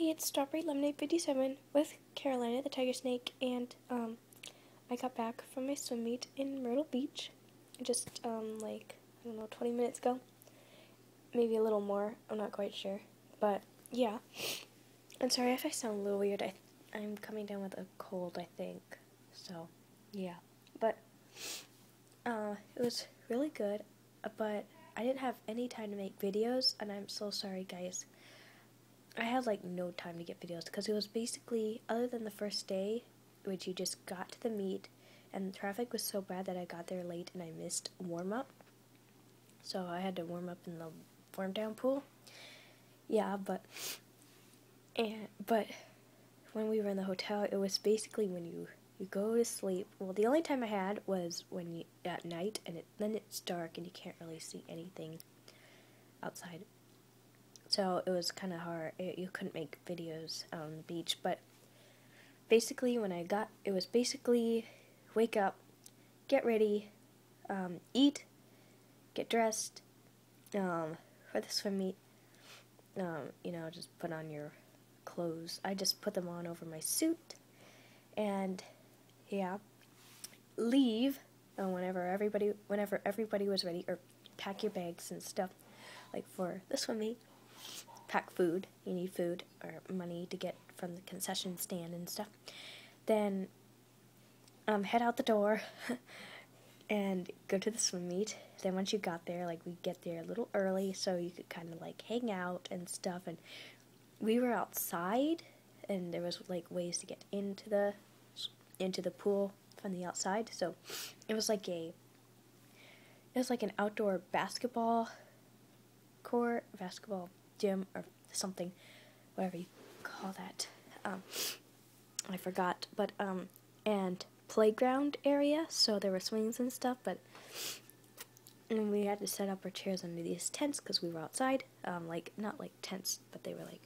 Hey, it's Strawberry Lemonade 57 with Carolina the Tiger Snake, and um, I got back from my swim meet in Myrtle Beach just um, like, I don't know, 20 minutes ago. Maybe a little more, I'm not quite sure. But yeah, I'm sorry if I sound a little weird. I, I'm coming down with a cold, I think. So yeah, but uh, it was really good, but I didn't have any time to make videos, and I'm so sorry, guys. I had like no time to get videos because it was basically, other than the first day, which you just got to the meet, and the traffic was so bad that I got there late and I missed warm up. So I had to warm up in the warm down pool. Yeah, but and but when we were in the hotel, it was basically when you you go to sleep. Well, the only time I had was when you at night, and it, then it's dark and you can't really see anything outside. So it was kind of hard. It, you couldn't make videos on the beach, but basically when I got, it was basically wake up, get ready, um, eat, get dressed um, for the swim meet. Um, you know, just put on your clothes. I just put them on over my suit, and yeah, leave uh, whenever everybody whenever everybody was ready, or pack your bags and stuff. Like for the swim meet, pack food. You need food or money to get from the concession stand and stuff. Then um, head out the door and go to the swim meet. Then once you got there, like we get there a little early so you could kind of like hang out and stuff. And we were outside, and there was like ways to get into the into the pool from the outside. So it was like a it was like an outdoor basketball court, basketball gym or something, whatever you call that. Um, I forgot, but um, and playground area, so there were swings and stuff, but and we had to set up our chairs under these tents because we were outside. Um, like not like tents, but they were like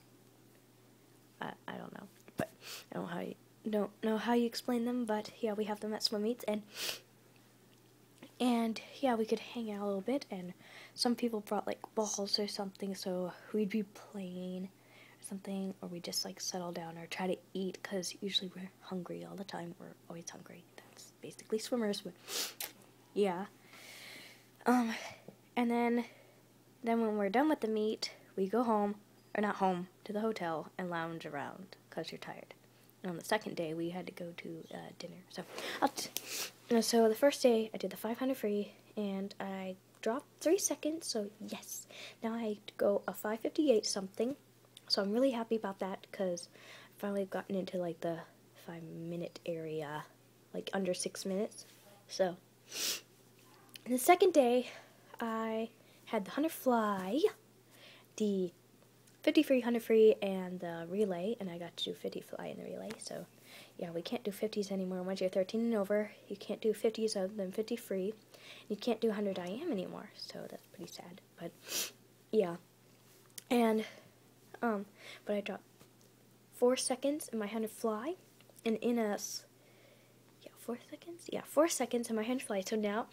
I, I don't know, but I don't know how you don't know how you explain them, but yeah, we have them at swim meets and and yeah, we could hang out a little bit, and some people brought like balls or something, so we'd be playing or something, or we just like settle down or try to eat because usually we're hungry all the time. We're always hungry. That's basically swimmers, but yeah. Um, and then then when we're done with the meet, we go home or not home to the hotel and lounge around because you're tired. And on the second day, we had to go to uh, dinner. So, Uh, so the first day, I did the 500 free, and I dropped three seconds. So yes, now I go a 558 something. So I'm really happy about that because I finally gotten into like the five minute area, like under six minutes. So the second day, I had the 100 fly, the 50 free, 100 free, and the relay, and I got to do 50 fly in the relay, so yeah, we can't do 50s anymore. Once you're 13 and over, you can't do 50s other than 50 free. You can't do 100 IM anymore, so that's pretty sad, but yeah. And, um, but I dropped 4 seconds in my 100 fly, and in a yeah four seconds? Yeah, four seconds in my hand fly. So now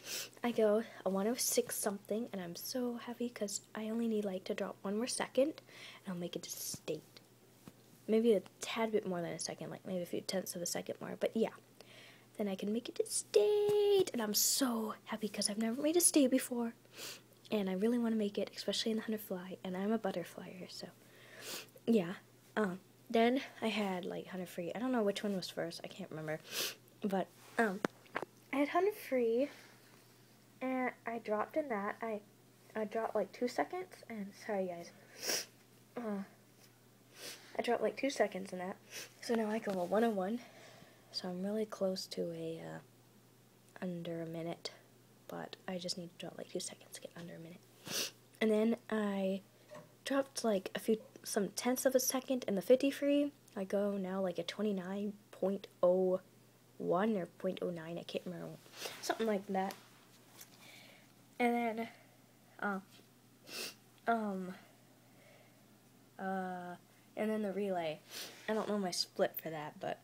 I go a 106 something, and I'm so happy because I only need like to drop one more second, and I'll make it to state. Maybe a tad bit more than a second, like maybe a few tenths of a second more, but yeah. Then I can make it to state, and I'm so happy because I've never made a state before, and I really want to make it, especially in the 100 fly, and I'm a butterflyer, so yeah. Um, then I had like 100 free. I don't know which one was first. I can't remember. But um, I had 100 free, and I dropped in that. I I dropped like two seconds, and sorry guys. Uh, I dropped like two seconds in that. So now I go a 101. So I'm really close to a uh, under a minute, but I just need to drop like two seconds to get under a minute. And then I dropped like a few some tenths of a second in the 50 free. I go now like a 29.01 or 0.09, I can't remember. Something like that. And then, uh, um, uh, and then the relay. I don't know my split for that, but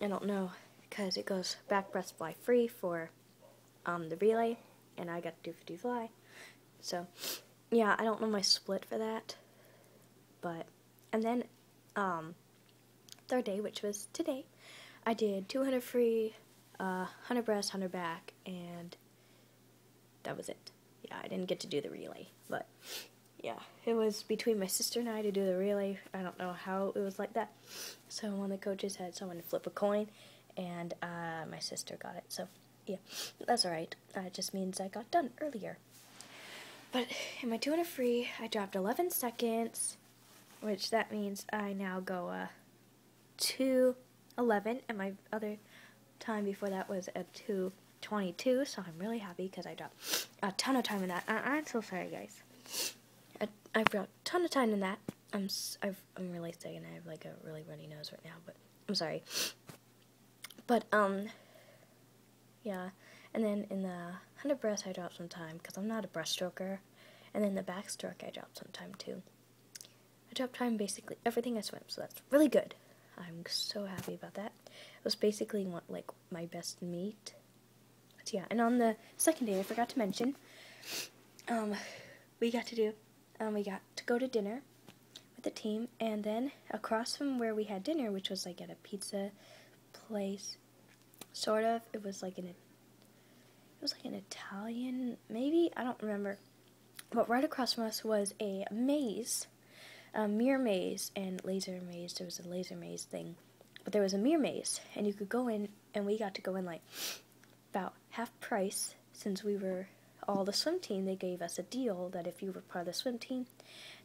I don't know because it goes back breast fly free for um, the relay, and I got to do 50 fly. So, yeah, I don't know my split for that, but, and then um, third day, which was today, I did 200 free, uh, 100 breast, 100 back, and that was it. Yeah, I didn't get to do the relay, but yeah, it was between my sister and I to do the relay. I don't know how it was like that. So one of the coaches had someone to flip a coin, and uh, my sister got it. So yeah, that's alright. Uh, just means I got done earlier. But in my 200 free, I dropped 11 seconds, which that means I now go uh, 211, and my other time before that was at 222, so I'm really happy because I dropped a ton of time in that. I- am so sorry, guys. I've dropped a ton of time in that. I'm i am really sick and I have like a really runny nose right now, but I'm sorry. But um, yeah. And then in the 100 breast, I dropped some time because I'm not a breaststroker. And then the backstroke, I dropped some time too. I dropped time basically everything I swim, so that's really good. I'm so happy about that. It was basically like my best meet. Yeah, and on the second day, I forgot to mention, um, we got to do, um, we got to go to dinner with the team, and then across from where we had dinner, which was like at a pizza place, sort of. It was like an it was like an Italian, maybe I don't remember. But right across from us was a maze, a mirror maze and laser maze. There was a laser maze thing, but there was a mirror maze, and you could go in, and we got to go in like about half price since we were all the swim team. They gave us a deal that if you were part of the swim team,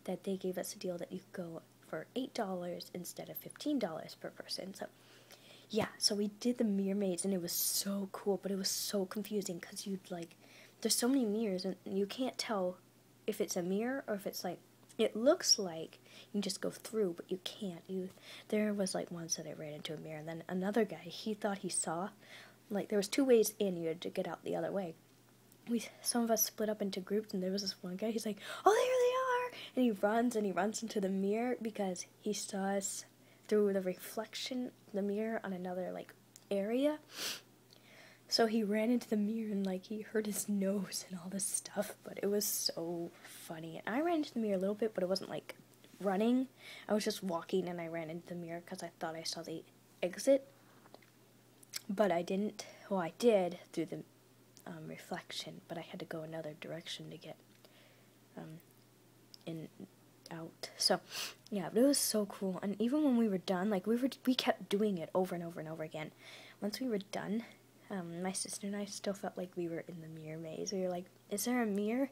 that they gave us a deal that you could go for eight dollars instead of fifteen dollars per person. So yeah, so we did the mirror maze and it was so cool, but it was so confusing because you'd like, there's so many mirrors and you can't tell if it's a mirror or if it's like, it looks like you can just go through, but you can't. You there was like once that I ran into a mirror, and then another guy he thought he saw, like there was two ways in. You had to get out the other way. We some of us split up into groups, and there was this one guy. He's like, "Oh, there they are!" And he runs and he runs into the mirror because he saw us through the reflection the mirror on another like area. So he ran into the mirror and like he hurt his nose and all this stuff, but it was so funny. And I ran into the mirror a little bit, but it wasn't like running. I was just walking and I ran into the mirror because I thought I saw the exit. But I didn't. Well, I did through the um, reflection, but I had to go another direction to get um, in out. So, yeah, but it was so cool. And even when we were done, like we were, we kept doing it over and over and over again. Once we were done, um, my sister and I still felt like we were in the mirror maze. We were like, "Is there a mirror?"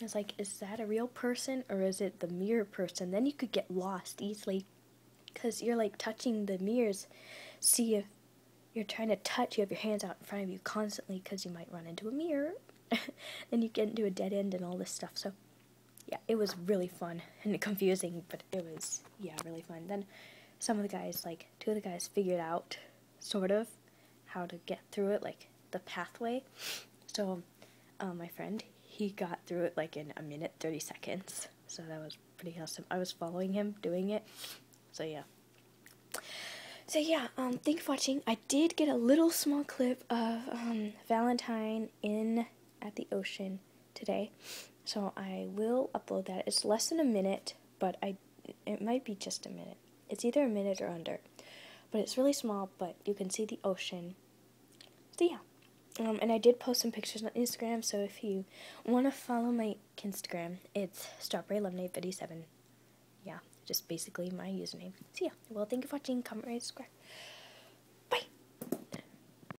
I was like, "Is that a real person or is it the mirror person?" Then you could get lost easily, because you're like touching the mirrors. See if you're trying to touch, you have your hands out in front of you constantly because you might run into a mirror. then you get into a dead end and all this stuff. So yeah, it was really fun and confusing, but it was yeah really fun. Then some of the guys, like two of the guys, figured out sort of how to get through it, like the pathway. So um, my friend, he got through it like in a minute thirty seconds. So that was pretty awesome. I was following him doing it. So yeah. So yeah, um, thanks for watching. I did get a little small clip of um, Valentine in at the ocean today. So I will upload that. It's less than a minute, but I it might be just a minute. It's either a minute or under. But it's really small, but you can see the ocean. So yeah. Um, and I did post some pictures on Instagram, so if you want to follow my Instagram, it's strawberry lemonade 57. Yeah, just basically my username. So yeah, well, thank you for watching. Comment, rate, subscribe.